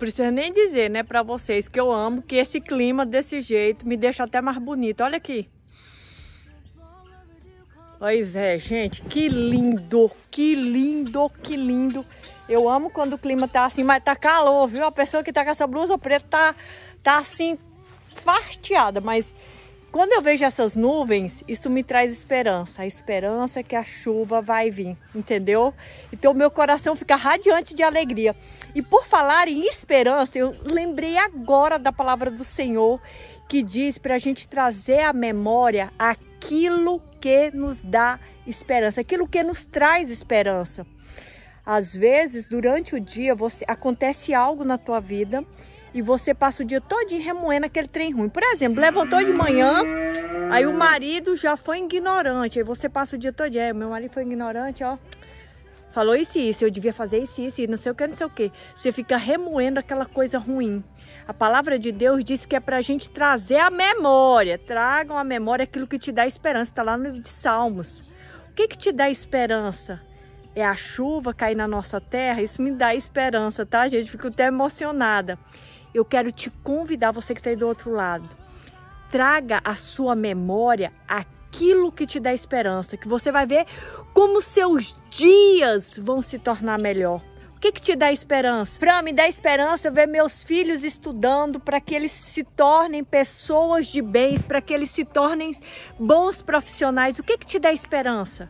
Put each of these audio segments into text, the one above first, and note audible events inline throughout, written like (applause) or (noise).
Precisa nem dizer, né, pra vocês que eu amo, que esse clima desse jeito me deixa até mais bonito. Olha aqui. Pois é, gente, que lindo, que lindo, que lindo. Eu amo quando o clima tá assim, mas tá calor, viu? A pessoa que tá com essa blusa preta tá, tá assim, farteada, mas quando eu vejo essas nuvens, isso me traz esperança. A esperança é que a chuva vai vir, entendeu? Então meu coração fica radiante de alegria. E por falar em esperança, eu lembrei agora da palavra do Senhor que diz para a gente trazer à memória aquilo que nos dá esperança, aquilo que nos traz esperança. Às vezes, durante o dia, você acontece algo na tua vida e você passa o dia todo remoendo aquele trem ruim. Por exemplo, levantou de manhã, aí o marido já foi ignorante, aí você passa o dia todo, é, meu marido foi ignorante, ó. Falou isso e isso, eu devia fazer isso e isso, não sei o que, não sei o que. Você fica remoendo aquela coisa ruim. A palavra de Deus diz que é para a gente trazer a memória. Tragam a memória aquilo que te dá esperança. Está lá no livro de Salmos. O que, que te dá esperança? É a chuva cair na nossa terra? Isso me dá esperança, tá, gente? Fico até emocionada eu quero te convidar, você que está aí do outro lado, traga à sua memória aquilo que te dá esperança, que você vai ver como seus dias vão se tornar melhor. O que, que te dá esperança? Para me dar esperança ver meus filhos estudando para que eles se tornem pessoas de bens, para que eles se tornem bons profissionais. O que, que te dá esperança?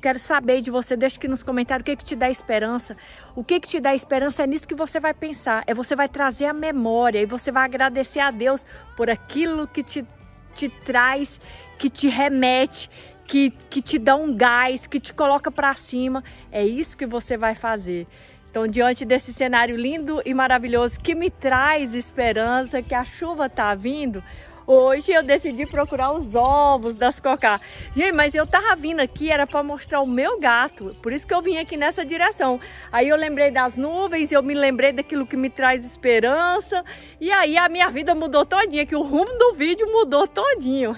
Quero saber de você, deixa aqui nos comentários o que, que te dá esperança. O que, que te dá esperança é nisso que você vai pensar. É você vai trazer a memória e você vai agradecer a Deus por aquilo que te, te traz, que te remete, que, que te dá um gás, que te coloca para cima. É isso que você vai fazer. Então, diante desse cenário lindo e maravilhoso que me traz esperança, que a chuva tá vindo, Hoje eu decidi procurar os ovos das cocá. Gente, mas eu tava vindo aqui, era para mostrar o meu gato. Por isso que eu vim aqui nessa direção. Aí eu lembrei das nuvens, eu me lembrei daquilo que me traz esperança. E aí a minha vida mudou todinha, que o rumo do vídeo mudou todinho.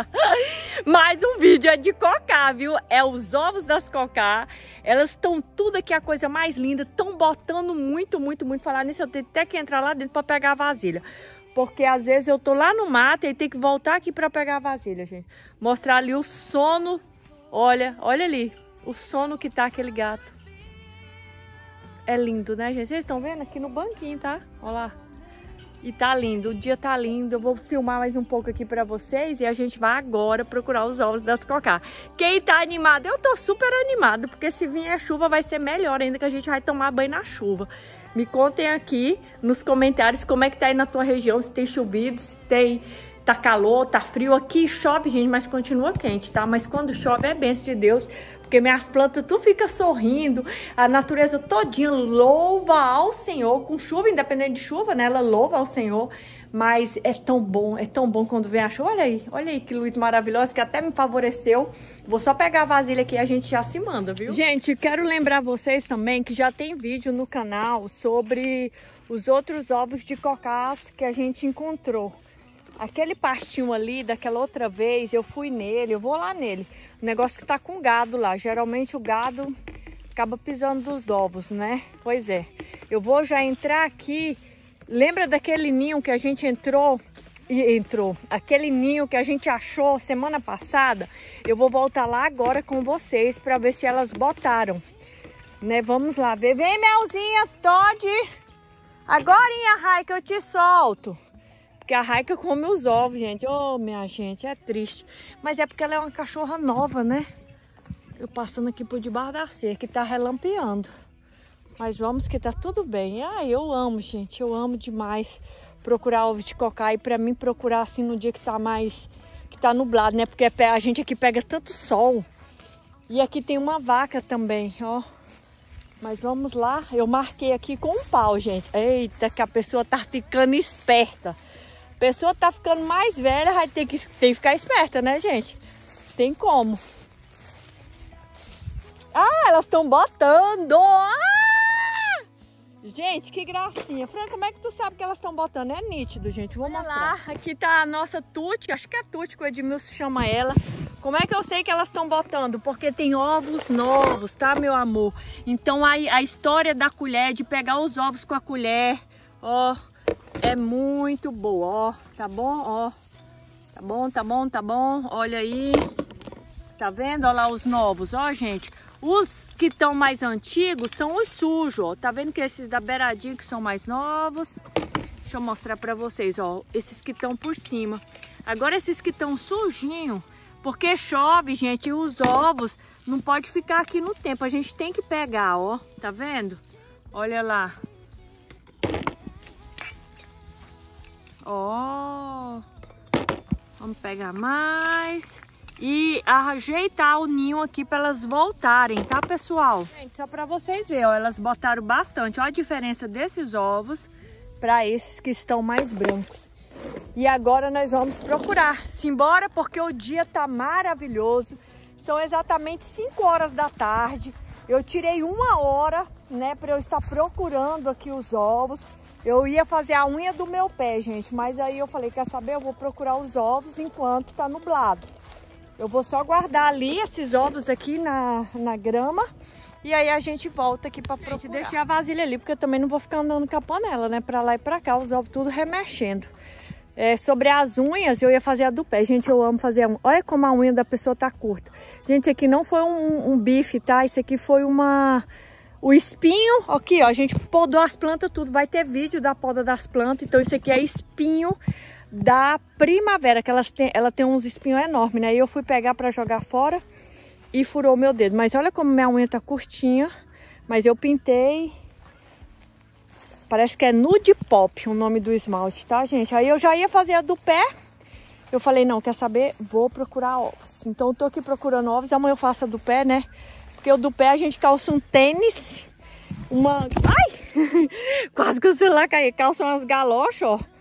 (laughs) mas o vídeo é de cocá, viu? É os ovos das cocá. Elas estão tudo aqui, a coisa mais linda. Estão botando muito, muito, muito. Falar nisso, eu tenho até que entrar lá dentro para pegar a vasilha. Porque às vezes eu tô lá no mato e tem que voltar aqui para pegar a vasilha, gente. Mostrar ali o sono. Olha, olha ali. O sono que tá aquele gato. É lindo, né, gente? Vocês estão vendo aqui no banquinho, tá? Olha lá. E tá lindo, o dia tá lindo. Eu vou filmar mais um pouco aqui pra vocês e a gente vai agora procurar os ovos das cocá. Quem tá animado? Eu tô super animado, porque se vier chuva vai ser melhor ainda que a gente vai tomar banho na chuva. Me contem aqui nos comentários como é que tá aí na tua região, se tem chovido, se tem tá calor, tá frio. Aqui chove, gente, mas continua quente, tá? Mas quando chove é bênção de Deus, porque minhas plantas tu fica sorrindo, a natureza todinha louva ao Senhor, com chuva, independente de chuva, né? Ela louva ao Senhor, mas é tão bom, é tão bom quando vem a chuva. Olha aí, olha aí que luz maravilhosa, que até me favoreceu. Vou só pegar a vasilha aqui e a gente já se manda, viu? Gente, quero lembrar vocês também que já tem vídeo no canal sobre os outros ovos de cocás que a gente encontrou. Aquele pastinho ali, daquela outra vez, eu fui nele, eu vou lá nele. O negócio que tá com gado lá. Geralmente o gado acaba pisando dos ovos, né? Pois é. Eu vou já entrar aqui. Lembra daquele ninho que a gente entrou? E entrou. Aquele ninho que a gente achou semana passada. Eu vou voltar lá agora com vocês para ver se elas botaram. Né? Vamos lá ver. Vem, Melzinha, Todd. Agora, que eu te solto. Porque a Raika come os ovos, gente. Oh, minha gente, é triste. Mas é porque ela é uma cachorra nova, né? Eu passando aqui por debaixo da cerca que tá relampeando. Mas vamos que tá tudo bem. Ah, eu amo, gente. Eu amo demais procurar ovo de cocá. E pra mim procurar assim no dia que tá mais... Que tá nublado, né? Porque a gente aqui pega tanto sol. E aqui tem uma vaca também, ó. Mas vamos lá. Eu marquei aqui com um pau, gente. Eita, que a pessoa tá ficando esperta. A pessoa tá ficando mais velha, vai ter que, tem que ficar esperta, né, gente? Tem como. Ah, elas estão botando! Ah! Gente, que gracinha. Fran, como é que tu sabe que elas estão botando? É nítido, gente. Vou Olha mostrar. Lá, aqui tá a nossa Tuti, acho que é Tuti que o Edmilson chama ela. Como é que eu sei que elas estão botando? Porque tem ovos novos, tá, meu amor? Então a, a história da colher, de pegar os ovos com a colher Ó, é muito boa, ó. Tá bom, ó. Tá bom, tá bom, tá bom. Olha aí. Tá vendo? Olha lá os novos, ó, gente. Os que estão mais antigos são os sujos, ó. Tá vendo que esses da beiradinha que são mais novos? Deixa eu mostrar pra vocês, ó. Esses que estão por cima. Agora esses que estão sujinhos, porque chove, gente, e os ovos não pode ficar aqui no tempo. A gente tem que pegar, ó. Tá vendo? Olha lá. Ó. Vamos pegar mais e ajeitar o ninho aqui para elas voltarem, tá, pessoal? Gente, só para vocês verem, ó, elas botaram bastante. Ó a diferença desses ovos para esses que estão mais brancos. E agora nós vamos procurar. Simbora, porque o dia tá maravilhoso. São exatamente 5 horas da tarde. Eu tirei uma hora, né, para eu estar procurando aqui os ovos. Eu ia fazer a unha do meu pé, gente, mas aí eu falei, quer saber, eu vou procurar os ovos enquanto tá nublado. Eu vou só guardar ali esses ovos aqui na, na grama. E aí a gente volta aqui pra procurar. Deixei a vasilha ali, porque eu também não vou ficar andando com a panela, né? Pra lá e pra cá, os ovos tudo remexendo. É, sobre as unhas, eu ia fazer a do pé. Gente, eu amo fazer a unha. Olha como a unha da pessoa tá curta. Gente, isso aqui não foi um, um bife, tá? Isso aqui foi uma... O espinho, aqui ó, a gente podou as plantas tudo. Vai ter vídeo da poda das plantas. Então isso aqui é espinho da primavera, que elas têm, ela tem uns espinhos enormes, né? E eu fui pegar para jogar fora e furou meu dedo. Mas olha como minha unha tá curtinha. Mas eu pintei. Parece que é Nude Pop o nome do esmalte, tá, gente? Aí eu já ia fazer a do pé. Eu falei, não, quer saber? Vou procurar ovos. Então eu tô aqui procurando ovos. Amanhã eu faço a do pé, né? Porque o do pé a gente calça um tênis. Uma... Ai! (laughs) Quase que o celular caiu. Calça umas galochas, ó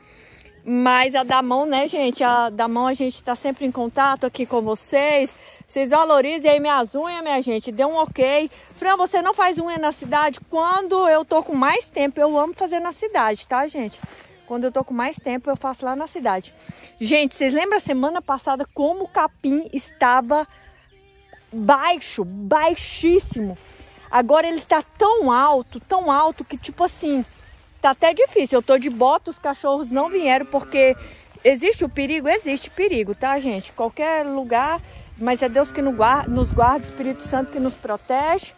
mas a da mão, né, gente? A da mão a gente tá sempre em contato aqui com vocês. Vocês valorizem aí minhas unhas, minha gente. Dê um ok. Fran, você não faz unha na cidade? Quando eu tô com mais tempo, eu amo fazer na cidade, tá, gente? Quando eu tô com mais tempo, eu faço lá na cidade. Gente, vocês lembram a semana passada como o capim estava baixo, baixíssimo? Agora ele tá tão alto, tão alto que tipo assim, tá até difícil. Eu tô de bota, os cachorros não vieram porque existe o perigo? Existe perigo, tá, gente? Qualquer lugar, mas é Deus que nos guarda, nos guarda, o Espírito Santo que nos protege,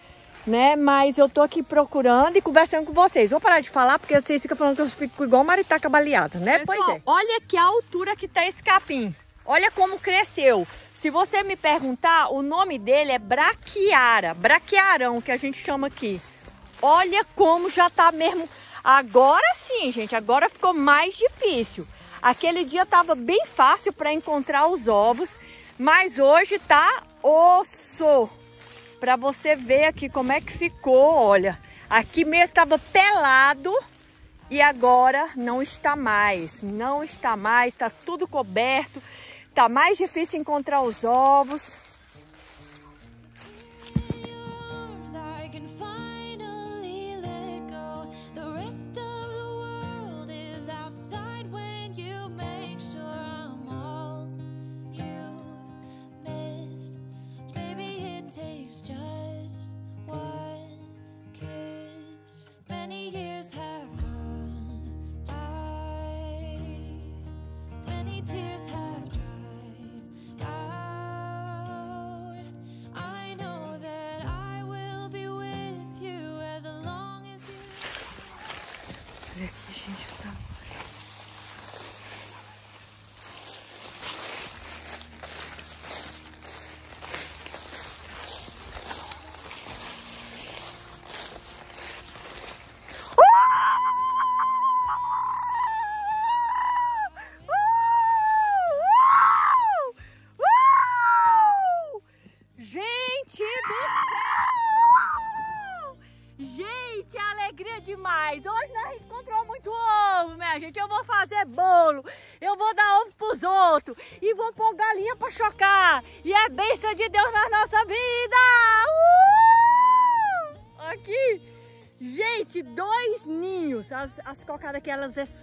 né? Mas eu tô aqui procurando e conversando com vocês. Vou parar de falar porque vocês ficam falando que eu fico igual maritaca baleada, né? Pessoal, pois é. Olha que altura que tá esse capim. Olha como cresceu. Se você me perguntar, o nome dele é braquiara, braquiarão, que a gente chama aqui. Olha como já tá mesmo Agora sim, gente, agora ficou mais difícil. Aquele dia estava bem fácil para encontrar os ovos, mas hoje tá osso. Para você ver aqui como é que ficou, olha. Aqui mesmo estava pelado e agora não está mais. Não está mais, está tudo coberto. Tá mais difícil encontrar os ovos.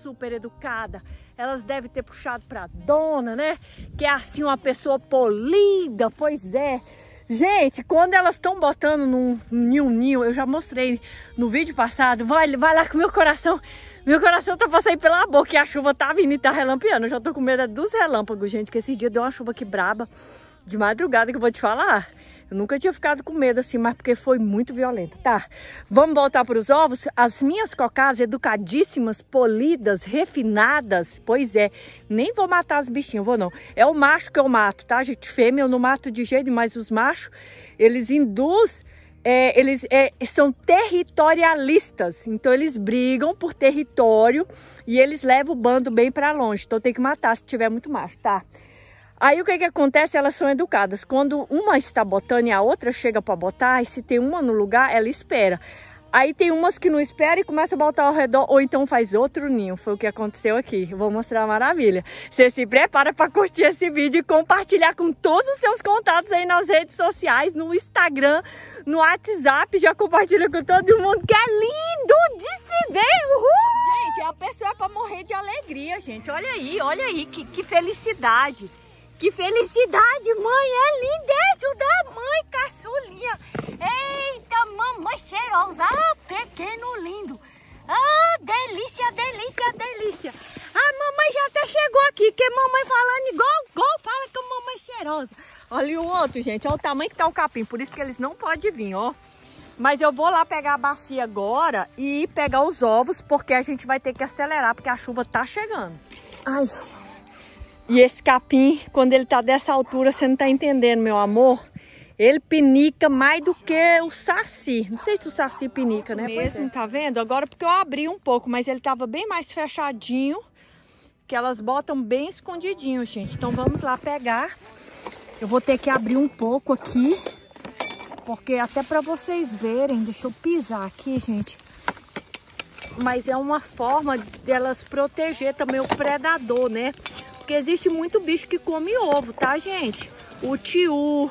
Super educada, elas devem ter puxado pra dona, né? Que é assim uma pessoa polida, pois é. Gente, quando elas estão botando num ninho, eu já mostrei no vídeo passado, vai, vai lá com meu coração, meu coração tá passando pela boca e a chuva tá vindo e tá relampeando. Eu já tô com medo dos relâmpagos, gente, que esse dia deu uma chuva aqui braba, de madrugada, que eu vou te falar. Eu nunca tinha ficado com medo assim, mas porque foi muito violenta. Tá, vamos voltar para os ovos. As minhas cocás educadíssimas, polidas, refinadas. Pois é, nem vou matar as bichinhas, vou não. É o macho que eu mato, tá, gente? Fêmea eu não mato de jeito, mas os machos, eles induz... É, eles é, são territorialistas, então eles brigam por território e eles levam o bando bem para longe. Então tem que matar se tiver muito macho, tá? Aí o que que acontece? Elas são educadas. Quando uma está botando e a outra chega para botar, e se tem uma no lugar, ela espera. Aí tem umas que não esperam e começa a botar ao redor, ou então faz outro ninho. Foi o que aconteceu aqui. vou mostrar a maravilha. Você se prepara para curtir esse vídeo e compartilhar com todos os seus contatos aí nas redes sociais, no Instagram, no WhatsApp. Já compartilha com todo mundo, que é lindo de se ver. Uhul! Gente, a pessoa é para morrer de alegria, gente. Olha aí, olha aí, que, que felicidade. Que felicidade, mãe! É lindeza da mãe, caçulinha! Eita, mamãe cheirosa! Ah, pequeno lindo! Ah, delícia, delícia, delícia! A mamãe já até chegou aqui, que mamãe falando igual, igual fala que a mamãe cheirosa. Olha o outro, gente, olha o tamanho que tá o capim, por isso que eles não podem vir, ó. Mas eu vou lá pegar a bacia agora e pegar os ovos, porque a gente vai ter que acelerar, porque a chuva tá chegando. Ai, e esse capim, quando ele tá dessa altura, você não tá entendendo, meu amor. Ele pinica mais do que o saci. Não sei se o saci pinica, né? Mesmo, é. tá vendo? Agora porque eu abri um pouco, mas ele tava bem mais fechadinho. Que elas botam bem escondidinho, gente. Então vamos lá pegar. Eu vou ter que abrir um pouco aqui. Porque até para vocês verem, deixa eu pisar aqui, gente. Mas é uma forma delas proteger também o predador, né? Porque existe muito bicho que come ovo, tá, gente? O tiu,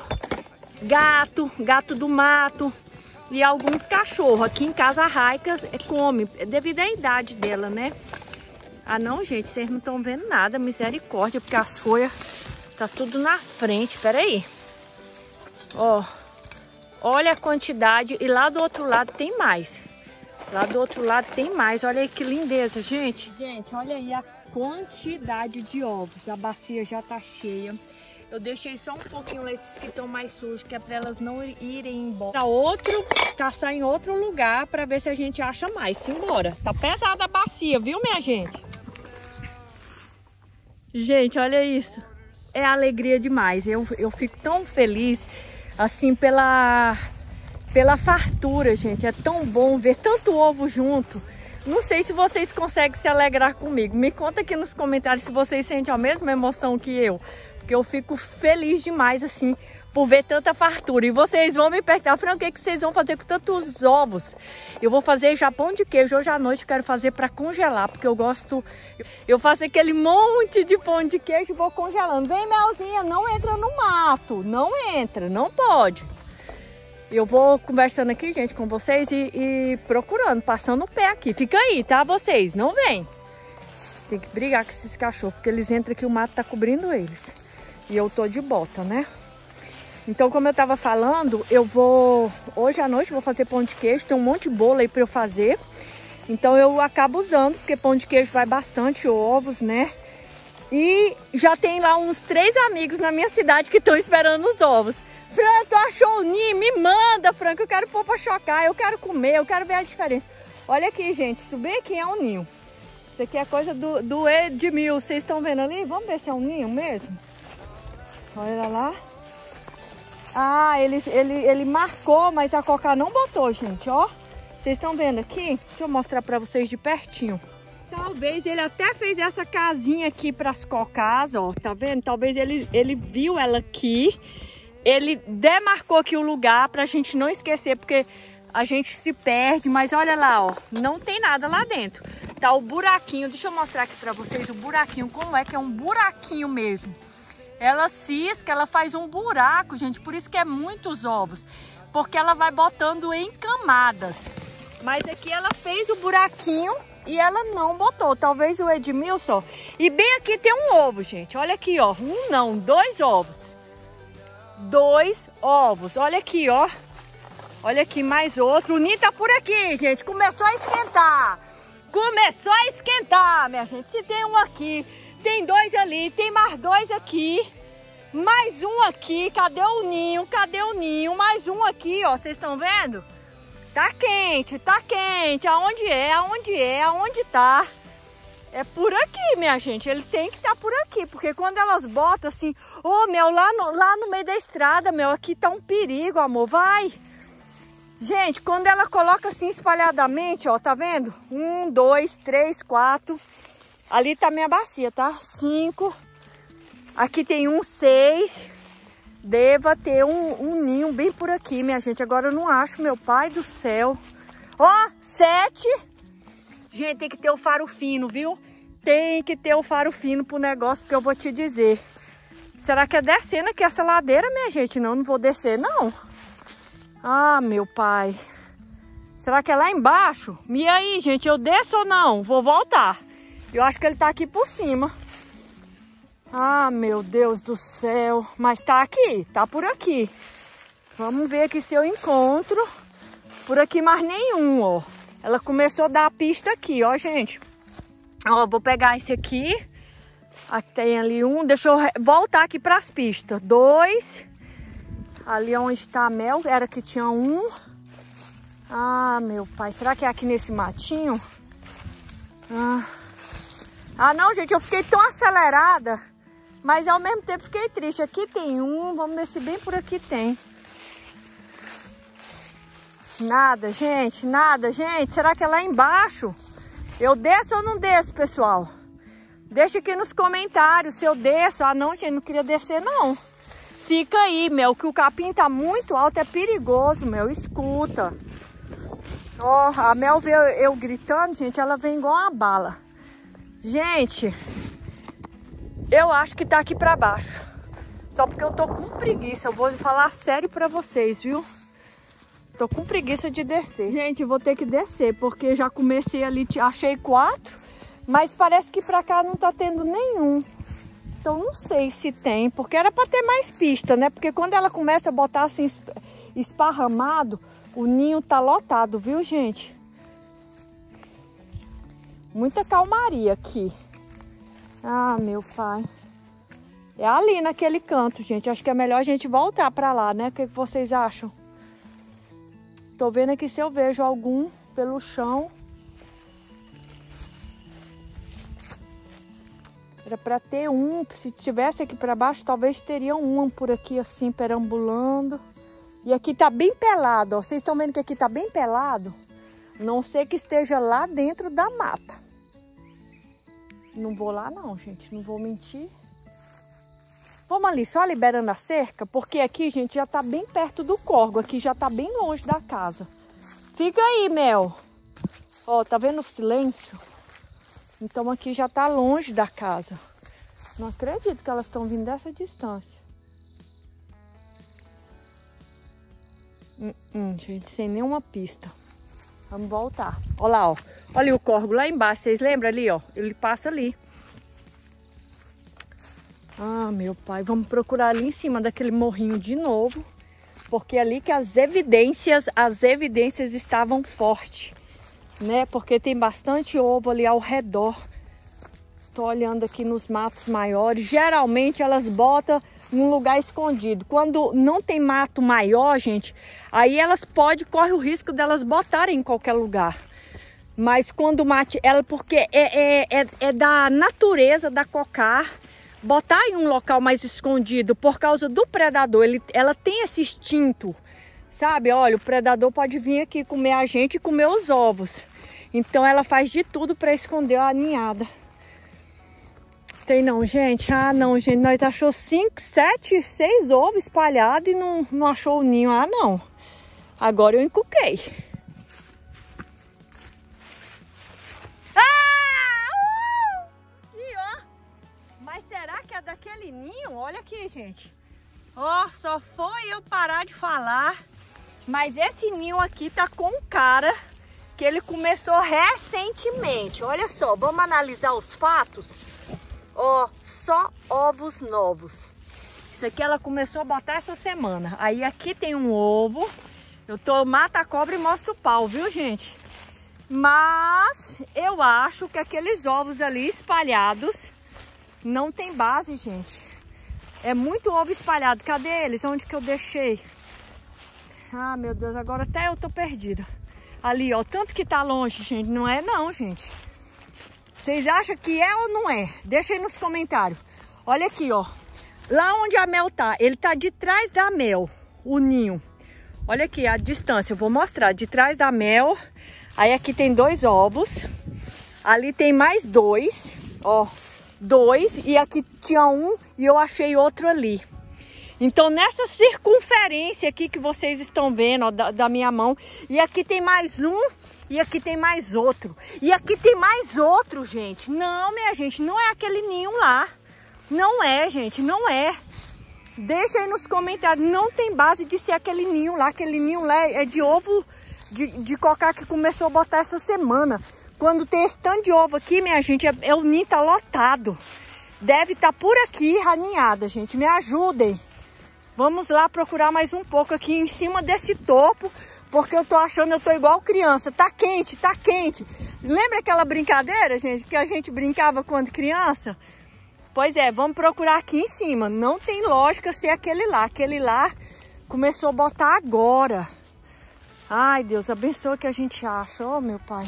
gato, gato do mato e alguns cachorros. Aqui em casa a Raica come, devido à idade dela, né? Ah não, gente, vocês não estão vendo nada, misericórdia, porque as folhas tá tudo na frente, pera aí. Ó, olha a quantidade e lá do outro lado tem mais. Lá do outro lado tem mais, olha aí que lindeza, gente. Gente, olha aí a quantidade de ovos. A bacia já tá cheia. Eu deixei só um pouquinho esses que estão mais sujos, que é para elas não irem embora. Outro, caçar em outro lugar para ver se a gente acha mais. Simbora. Tá pesada a bacia, viu, minha gente? Gente, olha isso. É alegria demais. Eu, eu fico tão feliz, assim, pela, pela fartura, gente. É tão bom ver tanto ovo junto. Não sei se vocês conseguem se alegrar comigo. Me conta aqui nos comentários se vocês sentem a mesma emoção que eu. Porque eu fico feliz demais, assim, por ver tanta fartura. E vocês vão me perguntar, Fran, o que, que vocês vão fazer com tantos ovos? Eu vou fazer japão de queijo. Hoje à noite quero fazer para congelar, porque eu gosto... Eu faço aquele monte de pão de queijo e vou congelando. Vem, Melzinha, não entra no mato. Não entra, não pode. Eu vou conversando aqui, gente, com vocês e, e, procurando, passando o pé aqui. Fica aí, tá, vocês? Não vem. Tem que brigar com esses cachorros, porque eles entram aqui, o mato tá cobrindo eles. E eu tô de bota, né? Então, como eu tava falando, eu vou... Hoje à noite vou fazer pão de queijo. Tem um monte de bolo aí pra eu fazer. Então, eu acabo usando, porque pão de queijo vai bastante ovos, né? E já tem lá uns três amigos na minha cidade que estão esperando os ovos. Fran, tu achou o ninho? Me manda, Fran, que eu quero pôr pra chocar, eu quero comer, eu quero ver a diferença. Olha aqui, gente, isso bem aqui é um ninho. Isso aqui é coisa do, do Edmil, vocês estão vendo ali? Vamos ver se é um ninho mesmo? Olha lá. Ah, ele, ele, ele marcou, mas a coca não botou, gente, ó. Vocês estão vendo aqui? Deixa eu mostrar pra vocês de pertinho. Talvez ele até fez essa casinha aqui para as cocás, ó, tá vendo? Talvez ele, ele viu ela aqui ele demarcou aqui o lugar para a gente não esquecer, porque a gente se perde, mas olha lá, ó, não tem nada lá dentro. Tá o buraquinho, deixa eu mostrar aqui para vocês o buraquinho, como é que é um buraquinho mesmo. Ela cisca, ela faz um buraco, gente, por isso que é muitos ovos, porque ela vai botando em camadas. Mas aqui ela fez o buraquinho e ela não botou, talvez o Edmilson. E bem aqui tem um ovo, gente, olha aqui, ó, um não, dois ovos. Dois ovos. Olha aqui, ó. Olha aqui mais outro. O ninho tá por aqui, gente. Começou a esquentar. Começou a esquentar, minha gente. Se tem um aqui, tem dois ali, tem mais dois aqui. Mais um aqui. Cadê o ninho? Cadê o ninho? Mais um aqui, ó. Vocês estão vendo? Tá quente, tá quente. Aonde é? Aonde é? Aonde tá? É por aqui, minha gente. Ele tem que estar tá por aqui, porque quando elas botam assim, ô, oh, meu, lá no, lá no meio da estrada, meu, aqui tá um perigo, amor, vai. Gente, quando ela coloca assim espalhadamente, ó, tá vendo? Um, dois, três, quatro. Ali tá minha bacia, tá? Cinco. Aqui tem um, seis. Deva ter um, um ninho bem por aqui, minha gente. Agora eu não acho, meu pai do céu. Ó, sete. Gente, tem que ter o faro fino, viu? Tem que ter o faro fino pro negócio, porque eu vou te dizer. Será que é descendo aqui essa ladeira, minha gente? Não, não vou descer, não. Ah, meu pai. Será que é lá embaixo? E aí, gente, eu desço ou não? Vou voltar. Eu acho que ele tá aqui por cima. Ah, meu Deus do céu. Mas tá aqui, tá por aqui. Vamos ver aqui se eu encontro. Por aqui mais nenhum, ó. Ela começou a dar a pista aqui, ó, gente. Ó, vou pegar esse aqui. Aqui tem ali um. Deixa eu voltar aqui para as pistas. Dois. Ali onde está a mel, era que tinha um. Ah, meu pai. Será que é aqui nesse matinho? Ah. ah, não, gente. Eu fiquei tão acelerada. Mas ao mesmo tempo fiquei triste. Aqui tem um. Vamos ver se bem por aqui tem. Nada, gente, nada, gente. Será que é lá embaixo? Eu desço ou não desço, pessoal? Deixa aqui nos comentários se eu desço. Ah, não, gente, não queria descer, não. Fica aí, meu, que o capim tá muito alto, é perigoso, meu. Escuta. Ó, oh, a Mel vê eu gritando, gente, ela vem igual uma bala. Gente, eu acho que tá aqui pra baixo. Só porque eu tô com preguiça. Eu vou falar sério pra vocês, viu? Tô com preguiça de descer. Gente, vou ter que descer, porque já comecei ali, achei quatro, mas parece que pra cá não tá tendo nenhum. Então não sei se tem, porque era pra ter mais pista, né? Porque quando ela começa a botar assim esparramado, o ninho tá lotado, viu, gente? Muita calmaria aqui. Ah, meu pai. É ali naquele canto, gente. Acho que é melhor a gente voltar pra lá, né? O que vocês acham? Tô vendo aqui se eu vejo algum pelo chão. Era para ter um, se tivesse aqui para baixo, talvez teria um por aqui assim, perambulando. E aqui tá bem pelado, ó. Vocês estão vendo que aqui tá bem pelado? Não sei que esteja lá dentro da mata. Não vou lá não, gente, não vou mentir. Vamos ali, só liberando a cerca, porque aqui, gente, já tá bem perto do corgo. Aqui já tá bem longe da casa. Fica aí, Mel. Ó, tá vendo o silêncio? Então aqui já tá longe da casa. Não acredito que elas estão vindo dessa distância. Hum, hum, gente, sem nenhuma pista. Vamos voltar. Olha lá, ó. Olha o corgo lá embaixo. Vocês lembram ali, ó? Ele passa ali. Ah, meu pai, vamos procurar ali em cima daquele morrinho de novo, porque é ali que as evidências, as evidências estavam fortes, né? Porque tem bastante ovo ali ao redor. Tô olhando aqui nos matos maiores, geralmente elas botam num lugar escondido. Quando não tem mato maior, gente, aí elas podem, corre o risco delas botarem em qualquer lugar. Mas quando mate ela, porque é, é, é, é da natureza da cocar, botar em um local mais escondido por causa do predador. Ele, ela tem esse instinto, sabe? Olha, o predador pode vir aqui comer a gente e comer os ovos. Então ela faz de tudo para esconder a ninhada. Tem não, gente? Ah, não, gente. Nós achou cinco, sete, seis ovos espalhados e não, não achou o ninho. Ah, não. Agora eu encuquei. Ninho, olha aqui, gente. Ó, oh, só foi eu parar de falar. Mas esse ninho aqui tá com cara que ele começou recentemente. Olha só, vamos analisar os fatos. Ó, oh, só ovos novos. Isso aqui ela começou a botar essa semana. Aí aqui tem um ovo. Eu tô mata a cobra e mostro o pau, viu, gente? Mas eu acho que aqueles ovos ali espalhados não tem base, gente. É muito ovo espalhado. Cadê eles? Onde que eu deixei? Ah, meu Deus, agora até eu tô perdida. Ali, ó, tanto que tá longe, gente. Não é não, gente. Vocês acham que é ou não é? Deixa aí nos comentários. Olha aqui, ó. Lá onde a mel tá, ele tá de trás da mel, o ninho. Olha aqui a distância, eu vou mostrar. De trás da mel, aí aqui tem dois ovos. Ali tem mais dois, ó. Dois, e aqui tinha um e eu achei outro ali. Então, nessa circunferência aqui que vocês estão vendo, ó, da, da minha mão, e aqui tem mais um e aqui tem mais outro. E aqui tem mais outro, gente. Não, minha gente, não é aquele ninho lá. Não é, gente, não é. Deixa aí nos comentários. Não tem base de ser aquele ninho lá. Aquele ninho lá é de ovo de, de cocá que começou a botar essa semana. Quando tem esse tanto de ovo aqui, minha gente, é, é o ninho tá lotado. Deve estar tá por aqui raninhada, gente. Me ajudem. Vamos lá procurar mais um pouco aqui em cima desse topo, porque eu tô achando eu tô igual criança. Tá quente, tá quente. Lembra aquela brincadeira, gente, que a gente brincava quando criança? Pois é, vamos procurar aqui em cima. Não tem lógica ser aquele lá. Aquele lá começou a botar agora. Ai, Deus, abençoa que a gente acha. Oh, meu pai.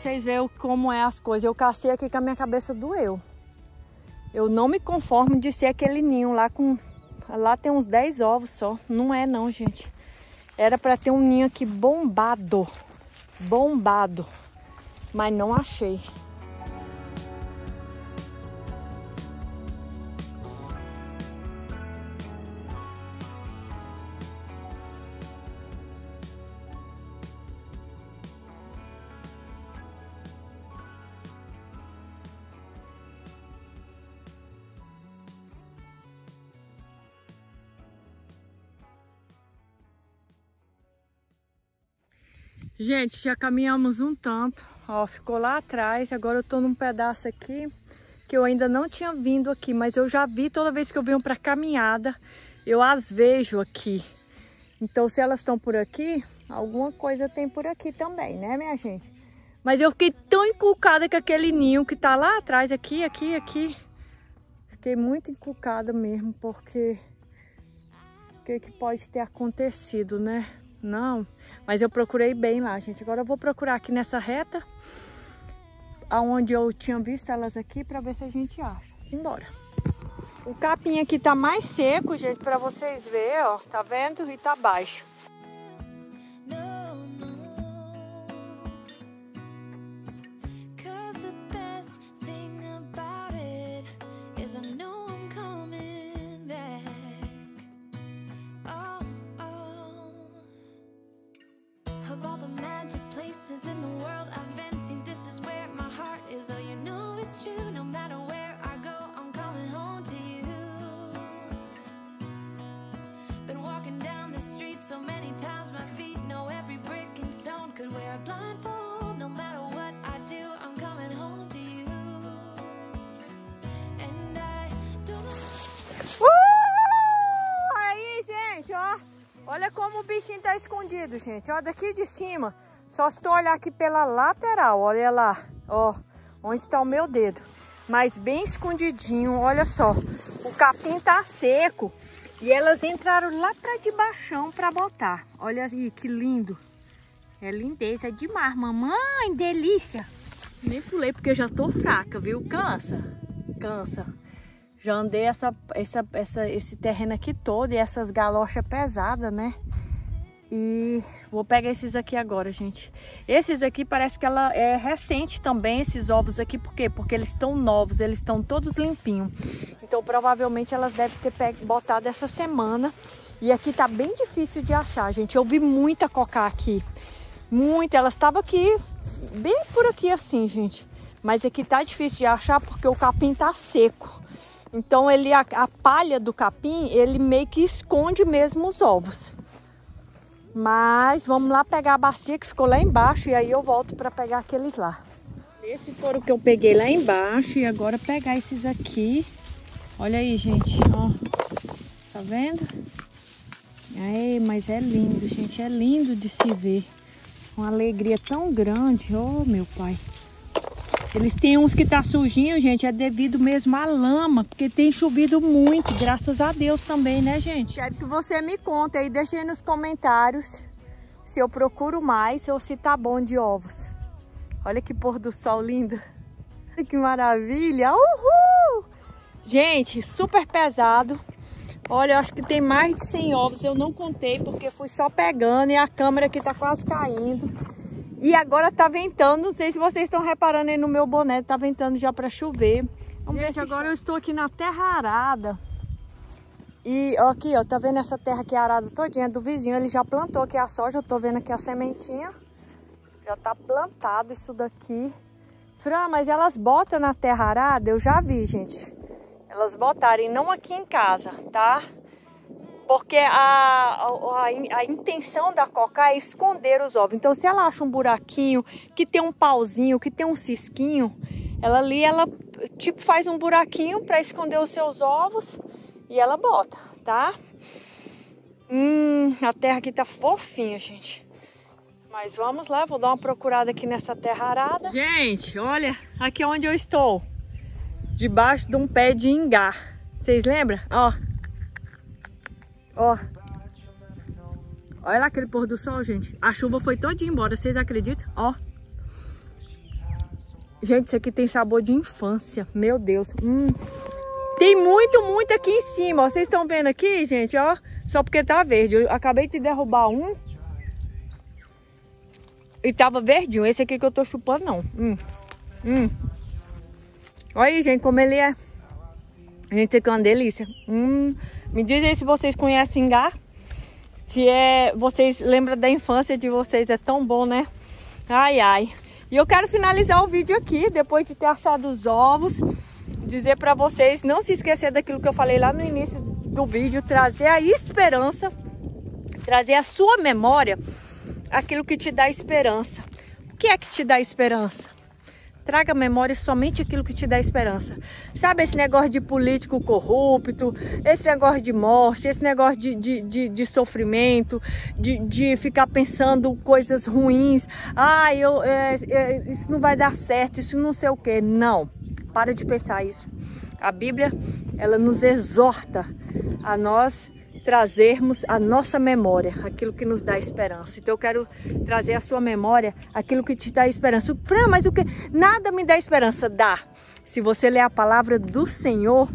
Vocês verem como é as coisas. Eu cacei aqui que a minha cabeça doeu. Eu não me conformo de ser aquele ninho lá com... Lá tem uns 10 ovos só. Não é não, gente. Era para ter um ninho aqui bombado. Bombado. Mas não achei. Gente, já caminhamos um tanto, ó, ficou lá atrás, agora eu tô num pedaço aqui que eu ainda não tinha vindo aqui, mas eu já vi toda vez que eu venho para caminhada, eu as vejo aqui. Então, se elas estão por aqui, alguma coisa tem por aqui também, né, minha gente? Mas eu fiquei tão inculcada com aquele ninho que tá lá atrás, aqui, aqui, aqui. Fiquei muito inculcada mesmo, porque... O que, que pode ter acontecido, né? Não, mas eu procurei bem lá, gente. Agora eu vou procurar aqui nessa reta, aonde eu tinha visto elas aqui, para ver se a gente acha. Simbora. O capim aqui tá mais seco, gente, para vocês verem, ó. Tá vendo? E tá baixo. Escondido, gente. Ó, daqui de cima. Só se tu olhar aqui pela lateral, olha lá. Ó, onde está o meu dedo. Mas bem escondidinho, olha só. O capim tá seco. E elas entraram lá pra debaixo pra botar. Olha aí, que lindo. É lindeza demais, mamãe. Delícia. Nem pulei porque eu já tô fraca, viu? Cansa. Cansa. Já andei essa, essa, essa, esse terreno aqui todo e essas galochas pesadas, né? E vou pegar esses aqui agora, gente. Esses aqui parece que ela é recente também, esses ovos aqui. Por quê? Porque eles estão novos, eles estão todos limpinhos. Então, provavelmente, elas devem ter botado essa semana. E aqui tá bem difícil de achar, gente. Eu vi muita cocá aqui. Muita. Elas estavam aqui, bem por aqui assim, gente. Mas aqui tá difícil de achar porque o capim tá seco. Então ele a, a palha do capim, ele meio que esconde mesmo os ovos. Mas vamos lá pegar a bacia que ficou lá embaixo e aí eu volto para pegar aqueles lá. Esse foram o que eu peguei lá embaixo e agora pegar esses aqui. Olha aí, gente, ó. Tá vendo? Ai, mas é lindo, gente, é lindo de se ver. Uma alegria tão grande, oh meu pai. Eles têm uns que tá sujinho, gente, é devido mesmo à lama, porque tem chovido muito, graças a Deus também, né, gente? Quero que você me conte aí, deixe aí nos comentários se eu procuro mais ou se tá bom de ovos. Olha que pôr do sol lindo. (laughs) Que maravilha! Uhul! Gente, super pesado. Olha, eu acho que tem mais de 100 ovos. Eu não contei porque fui só pegando e a câmera aqui tá quase caindo. E agora tá ventando, não sei se vocês estão reparando aí no meu boné, tá ventando já para chover. Vamos Gente, agora eu estou aqui na terra arada. E ó, aqui, ó, tá vendo essa terra aqui arada todinha do vizinho? Ele já plantou aqui a soja, eu tô vendo aqui a sementinha. Já tá plantado isso daqui. Fran, mas elas botam na terra arada? Eu já vi, gente. Elas botarem, não aqui em casa, tá? Porque a, a, a, intenção da coca é esconder os ovos. Então, se ela acha um buraquinho que tem um pauzinho, que tem um cisquinho, ela ali, ela tipo faz um buraquinho para esconder os seus ovos e ela bota, tá? Hum, a terra aqui tá fofinha, gente. Mas vamos lá, vou dar uma procurada aqui nessa terra arada. Gente, olha, aqui é onde eu estou. Debaixo de um pé de ingá. Vocês lembram? Ó, Ó. Olha lá aquele pôr do sol, gente. A chuva foi todinha embora, vocês acreditam? Ó. Gente, isso aqui tem sabor de infância. Meu Deus. Hum. Tem muito, muito aqui em cima. Vocês estão vendo aqui, gente, ó. Só porque tá verde. Eu acabei de derrubar um. E tava verdinho. Esse aqui que eu tô chupando, não. Hum. Hum. Olha aí, gente, como ele é. Gente, isso aqui é uma delícia. Hum. Me diz aí se vocês conhecem Ingá. Se é, vocês lembram da infância de vocês, é tão bom, né? Ai, ai. E eu quero finalizar o vídeo aqui, depois de ter achado os ovos, dizer para vocês não se esquecer daquilo que eu falei lá no início do vídeo, trazer a esperança, trazer a sua memória, aquilo que te dá esperança. O que é que te dá esperança? Traga à memória somente aquilo que te dá esperança. Sabe esse negócio de político corrupto, esse negócio de morte, esse negócio de, de, de, de sofrimento, de, de ficar pensando coisas ruins. Ah, eu, é, é, isso não vai dar certo, isso não sei o que. Não, para de pensar isso. A Bíblia, ela nos exorta a nós trazermos a nossa memória, aquilo que nos dá esperança. Então eu quero trazer à sua memória aquilo que te dá esperança. Fran, mas o que? Nada me dá esperança. Dá. Se você ler a palavra do Senhor,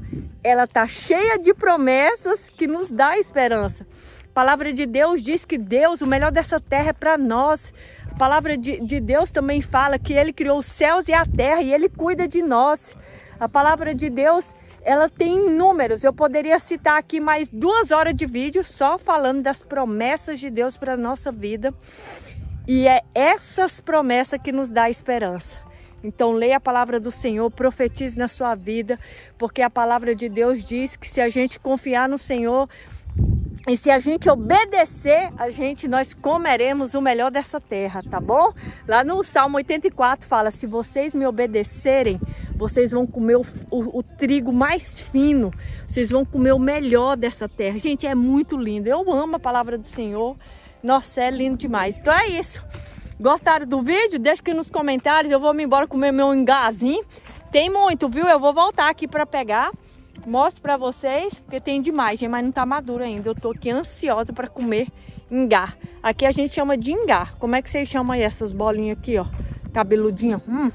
ela tá cheia de promessas que nos dá esperança. A palavra de Deus diz que Deus, o melhor dessa terra é para nós. A palavra de, de Deus também fala que Ele criou os céus e a terra e Ele cuida de nós. A palavra de Deus ela tem números. Eu poderia citar aqui mais duas horas de vídeo só falando das promessas de Deus para a nossa vida. E é essas promessas que nos dá esperança. Então leia a palavra do Senhor, profetize na sua vida, porque a palavra de Deus diz que se a gente confiar no Senhor, e se a gente obedecer, a gente nós comeremos o melhor dessa terra, tá bom? Lá no Salmo 84 fala: se vocês me obedecerem, vocês vão comer o, o, o, trigo mais fino, vocês vão comer o melhor dessa terra. Gente, é muito lindo. Eu amo a palavra do Senhor. Nossa, é lindo demais. Então é isso. Gostaram do vídeo? Deixa aqui nos comentários. Eu vou me embora comer meu engazinho. Tem muito, viu? Eu vou voltar aqui para pegar. Mostro para vocês, porque tem demais, gente, mas não tá maduro ainda. Eu tô aqui ansiosa para comer ingá. Aqui a gente chama de ingá. Como é que vocês chamam aí essas bolinhas aqui, ó? Cabeludinha. Hum.